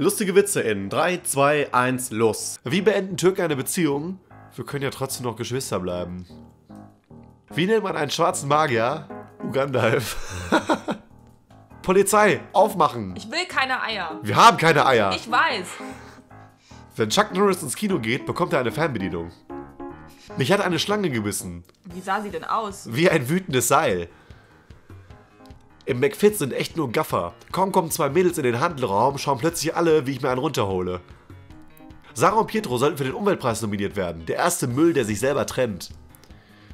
Lustige Witze in 3, 2, 1, los. Wie beenden Türken eine Beziehung? Wir können ja trotzdem noch Geschwister bleiben. Wie nennt man einen schwarzen Magier? Ugandalf. Polizei, aufmachen. Ich will keine Eier. Wir haben keine Eier. Ich weiß. Wenn Chuck Norris ins Kino geht, bekommt er eine Fernbedienung. Mich hat eine Schlange gebissen. Wie sah sie denn aus? Wie ein wütendes Seil. Im McFit sind echt nur Gaffer. Kaum kommen zwei Mädels in den Handelraum, schauen plötzlich alle, wie ich mir einen runterhole. Sarah und Pietro sollten für den Umweltpreis nominiert werden. Der erste Müll, der sich selber trennt.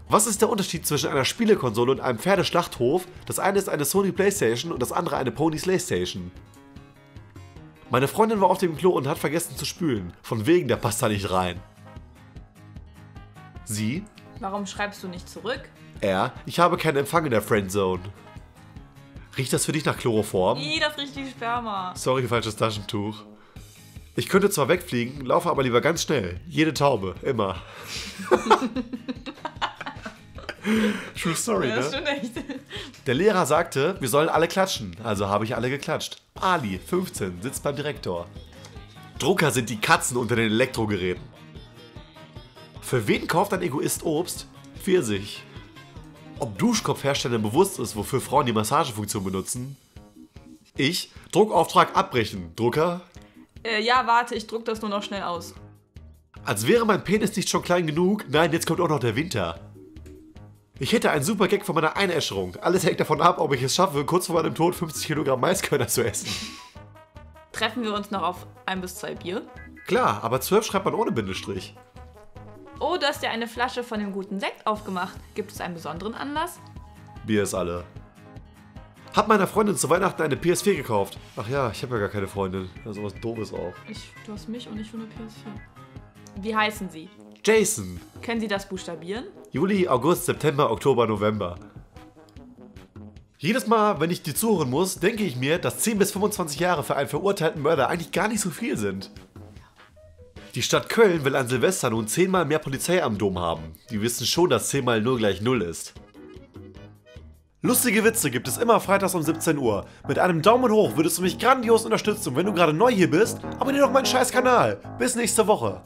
Was ist der Unterschied zwischen einer Spielekonsole und einem Pferdeschlachthof? Das eine ist eine Sony Playstation und das andere eine Pony Slaystation. Meine Freundin war auf dem Klo und hat vergessen zu spülen. Von wegen, der passt da nicht rein. Sie? Warum schreibst du nicht zurück? Er? Ich habe keinen Empfang in der Friendzone. Riecht das für dich nach Chloroform? Ih, das riecht wie Sperma. Sorry, falsches Taschentuch. Ich könnte zwar wegfliegen, laufe aber lieber ganz schnell. Jede Taube, immer. True Story, Das ne? stimmt echt. Der Lehrer sagte, wir sollen alle klatschen, also habe ich alle geklatscht. Ali, 15, sitzt beim Direktor. Drucker sind die Katzen unter den Elektrogeräten. Für wen kauft ein Egoist Obst? Pfirsich. Ob Duschkopfherstellern bewusst ist, wofür Frauen die Massagefunktion benutzen? Ich? Druckauftrag abbrechen. Drucker? Äh, ja, warte, ich druck das nur noch schnell aus. Als wäre mein Penis nicht schon klein genug. Nein, jetzt kommt auch noch der Winter. Ich hätte einen super Gag von meiner Einäscherung. Alles hängt davon ab, ob ich es schaffe, kurz vor meinem Tod 50 Kilogramm Maiskörner zu essen. Treffen wir uns noch auf ein bis zwei Bier? Klar, aber 12 schreibt man ohne Bindestrich. Oh, du hast ja eine Flasche von dem guten Sekt aufgemacht. Gibt es einen besonderen Anlass? Bier ist alle. Hab meiner Freundin zu Weihnachten eine PS4 gekauft. Ach ja, ich habe ja gar keine Freundin. Also was doofes auch. Ich, du hast mich und ich für eine PS4. Wie heißen sie? Jason. Können Sie das buchstabieren? Juli, August, September, Oktober, November. Jedes Mal, wenn ich dir zuhören muss, denke ich mir, dass 10 bis 25 Jahre für einen verurteilten Mörder eigentlich gar nicht so viel sind. Die Stadt Köln will an Silvester nun 10 mal mehr Polizei am Dom haben. Die wissen schon, dass 10 mal 0 gleich 0 ist. Lustige Witze gibt es immer freitags um 17 Uhr. Mit einem Daumen hoch würdest du mich grandios unterstützen und wenn du gerade neu hier bist, abonniere doch meinen scheiß Kanal. Bis nächste Woche.